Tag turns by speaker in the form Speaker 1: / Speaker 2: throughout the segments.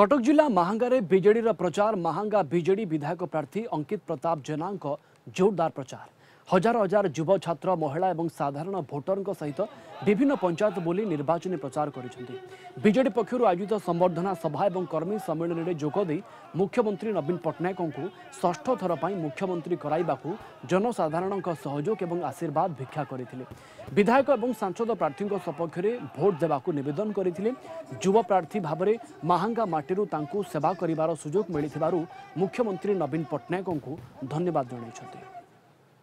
Speaker 1: कटक जिला महांगे विजेर प्रचार महांगा विजेड विधायक प्रार्थी अंकित प्रताप जेना जोरदार प्रचार हजार हजार जुव छात्र महिला ए साधारण भोटर सहित विभिन्न पंचायत बोली निर्वाचन प्रचार गरिन्छ विजेडि पक्ष आयोजित सम्बर्धना सभामार्मी सम्मिल जोगै मुख्यमंत्री नवीन पट्टनायक षष्ठ थरू मुख्यमन्त्री गराइवा जनसाधारणको सहयोग ए आशीर्वाद भिक्षा गरि विधायक सांसद प्रार्थी सपक्ष सपक्षर भोट देवकु प्रार्थी भावना माहाङ्गा माटी त सेवा मुख्यमंत्री नवीन पट्टनायक धन्यवाद जन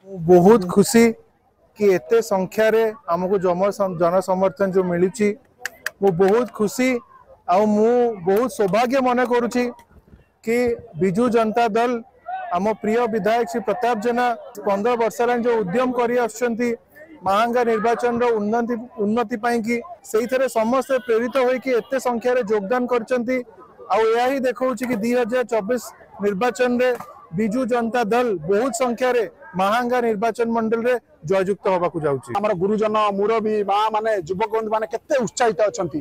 Speaker 2: बहुत खुशी कि एत संख्यार आमको जम समर्थन जो मिलूँ मु बहुत खुशी आ बहुत सौभाग्य मन करुच्ची कि विजु जनता दल आम प्रिय विधायक श्री प्रताप जेना पंद्रह वर्ष है जो उद्यम कर महांगा निर्वाचन उन्नति उन्नति पाई से समस्त प्रेरित होते संख्यार जोगदान कर देखा कि दुई हजार चबीश निर्वाचन में विजु जनता दल बहुत संख्यार ମାହାଙ୍ଗା ନିର୍ବାଚନ ମଣ୍ଡଳୀରେ ଜୟଯୁକ୍ତ ହେବାକୁ ଯାଉଛି
Speaker 3: ଆମର ଗୁରୁଜନ ମୁରବୀ ମା ମାନେ ଯୁବକବନ୍ଧୁ ମାନେ କେତେ ଉତ୍ସାହିତ ଅଛନ୍ତି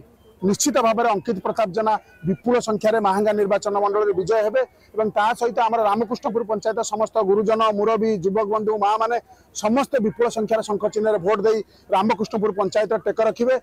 Speaker 3: ନିଶ୍ଚିତ ଭାବରେ ଅଙ୍କିତ ପ୍ରତାପ ଜେନା ବିପୁଳ ସଂଖ୍ୟାରେ ମାହାଙ୍ଗା ନିର୍ବାଚନ ମଣ୍ଡଳୀରେ ବିଜୟ ହେବେ ଏବଂ ତା ସହିତ ଆମର ରାମକୃଷ୍ଣପୁର ପଞ୍ଚାୟତ ସମସ୍ତ ଗୁରୁଜନ ମୁରବୀ ଯୁବକ ବନ୍ଧୁ ମାଆମାନେ ସମସ୍ତେ ବିପୁଳ ସଂଖ୍ୟାରେ ଶଙ୍ଖ ଚିହ୍ନରେ ଭୋଟ ଦେଇ ରାମକୃଷ୍ଣପୁର ପଞ୍ଚାୟତ ଟେକ ରଖିବେ